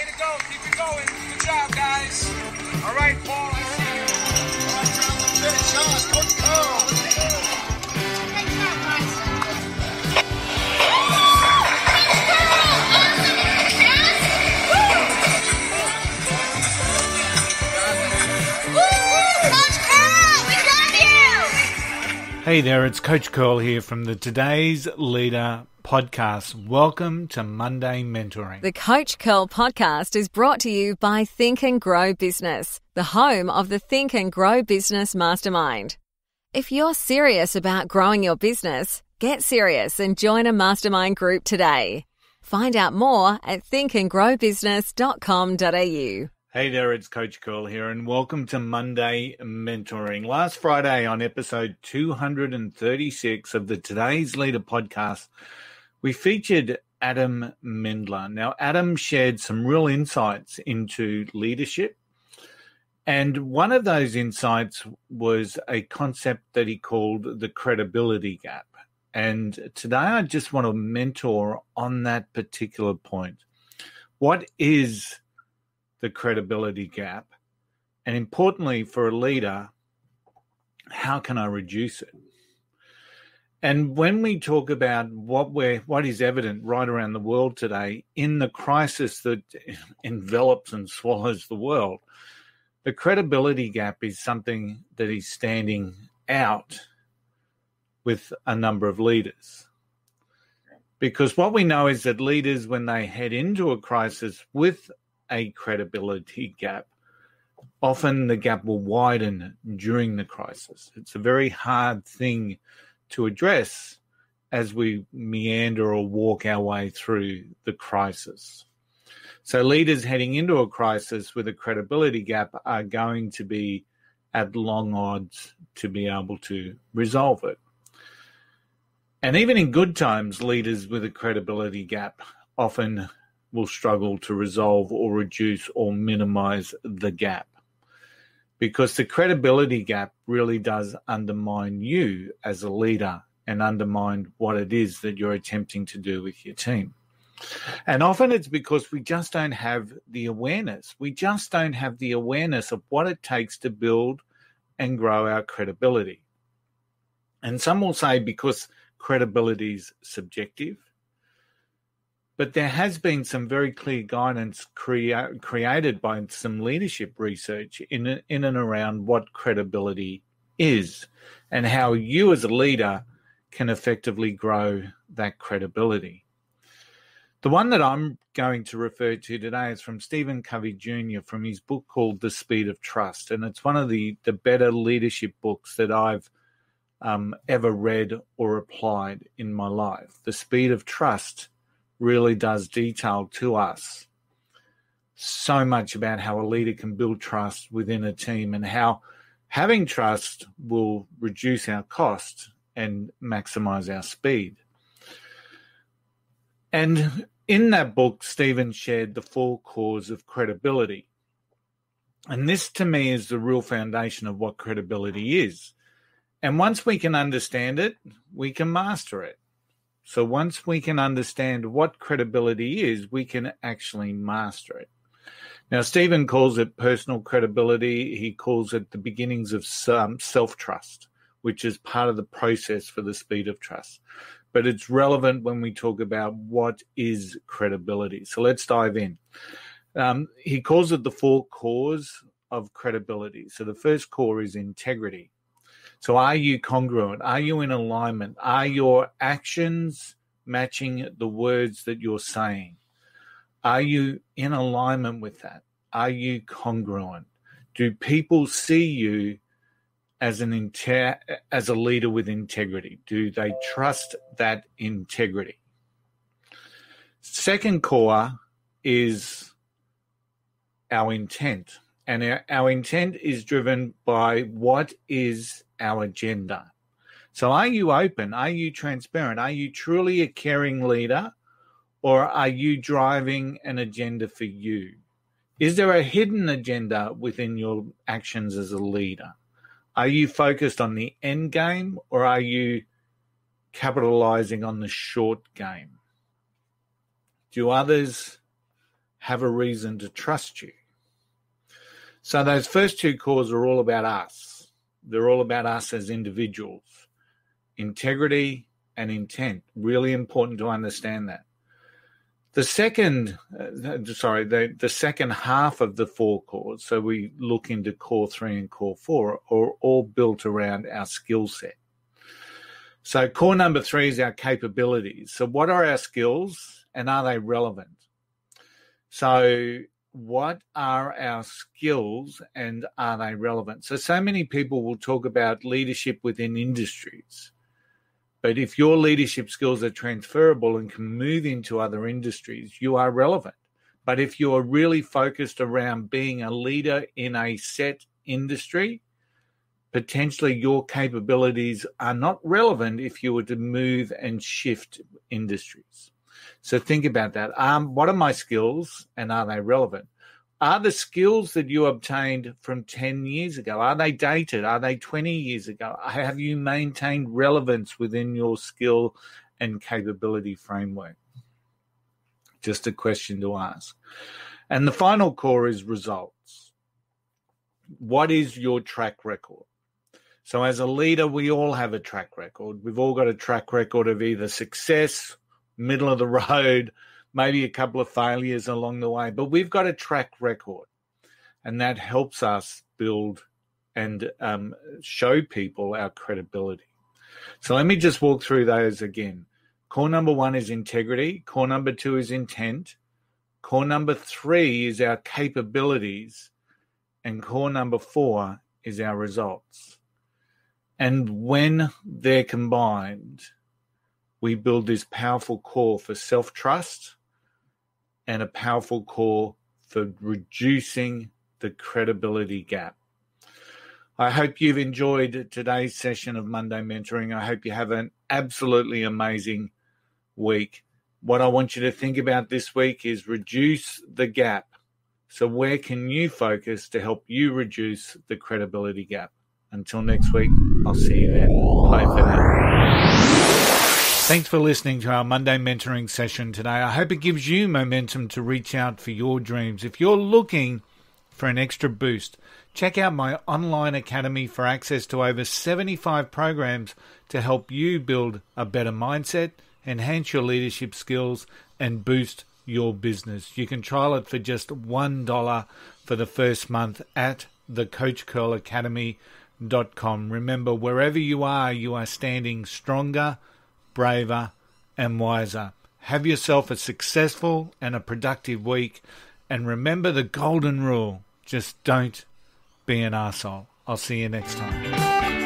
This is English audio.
Way to go. Keep it going. Good job, guys. All right, Paul. I see you. All right, John. Finish guys. Coach Curl, we love you! Hey there, it's Coach Curl here from the Today's Leader podcast. Welcome to Monday Mentoring. The Coach Curl podcast is brought to you by Think and Grow Business, the home of the Think and Grow Business Mastermind. If you're serious about growing your business, get serious and join a mastermind group today. Find out more at thinkandgrowbusiness.com.au. Hey there, it's Coach Curl here, and welcome to Monday Mentoring. Last Friday, on episode 236 of the Today's Leader podcast, we featured Adam Mendler. Now, Adam shared some real insights into leadership. And one of those insights was a concept that he called the credibility gap. And today I just want to mentor on that particular point. What is the credibility gap? And importantly, for a leader, how can I reduce it? And when we talk about what we're, what is evident right around the world today in the crisis that envelops and swallows the world, the credibility gap is something that is standing out with a number of leaders. Because what we know is that leaders, when they head into a crisis with a credibility gap, often the gap will widen during the crisis. It's a very hard thing to address as we meander or walk our way through the crisis. So, leaders heading into a crisis with a credibility gap are going to be at long odds to be able to resolve it. And even in good times, leaders with a credibility gap often will struggle to resolve or reduce or minimize the gap because the credibility gap really does undermine you as a leader and undermine what it is that you're attempting to do with your team. And often it's because we just don't have the awareness. We just don't have the awareness of what it takes to build and grow our credibility. And some will say because credibility is subjective. But there has been some very clear guidance crea- created by some leadership research in, in and around what credibility is and how you as a leader can effectively grow that credibility. The one that I'm going to refer to today is from Stephen Covey Jr. from his book called The Speed of Trust. And it's one of the, the better leadership books that I've um, ever read or applied in my life. The Speed of Trust really does detail to us so much about how a leader can build trust within a team and how having trust will reduce our cost and maximize our speed. And in that book, Stephen shared the four cores of credibility. And this to me is the real foundation of what credibility is. And once we can understand it, we can master it. So once we can understand what credibility is, we can actually master it. Now, Stephen calls it personal credibility. He calls it the beginnings of um, self trust, which is part of the process for the speed of trust. But it's relevant when we talk about what is credibility. So let's dive in. Um, he calls it the four cores of credibility. So the first core is integrity. So are you congruent? Are you in alignment? Are your actions matching the words that you're saying? Are you in alignment with that? Are you congruent? Do people see you as an inter- as a leader with integrity? Do they trust that integrity? Second core is our intent. And our, our intent is driven by what is our agenda. So, are you open? Are you transparent? Are you truly a caring leader? Or are you driving an agenda for you? Is there a hidden agenda within your actions as a leader? Are you focused on the end game or are you capitalizing on the short game? Do others have a reason to trust you. So those first two cores are all about us. They're all about us as individuals. Integrity and intent. Really important to understand that. The second, uh, sorry, the, the second half of the four cores, so we look into core three and core four, are all built around our skill set. So, core number three is our capabilities. So, what are our skills and are they relevant? So, what are our skills and are they relevant? So, so many people will talk about leadership within industries. But if your leadership skills are transferable and can move into other industries, you are relevant. But if you are really focused around being a leader in a set industry, potentially your capabilities are not relevant if you were to move and shift industries. So think about that. Um, what are my skills and are they relevant? Are the skills that you obtained from 10 years ago, are they dated? Are they 20 years ago? Have you maintained relevance within your skill and capability framework? Just a question to ask. And the final core is results. What is your track record? So, as a leader, we all have a track record. We've all got a track record of either success, middle of the road, maybe a couple of failures along the way, but we've got a track record, and that helps us build and um, show people our credibility. So let me just walk through those again. Core number one is integrity. Core number two is intent. Core number three is our capabilities. And core number four is our results. And when they're combined, we build this powerful core for self trust and a powerful core for reducing the credibility gap. I hope you've enjoyed today's session of Monday Mentoring. I hope you have an absolutely amazing week. What I want you to think about this week is reduce the gap. So, where can you focus to help you reduce the credibility gap? Until next week, I'll see you then. Bye for now. Thanks for listening to our Monday mentoring session today. I hope it gives you momentum to reach out for your dreams. If you're looking for an extra boost, check out my online academy for access to over 75 programs to help you build a better mindset, enhance your leadership skills, and boost your business. You can trial it for just $1 for the first month at thecoachcurlacademy.com. Remember, wherever you are, you are standing stronger braver, and wiser. Have yourself a successful and a productive week. And remember the golden rule just don't be an asshole. I'll see you next time.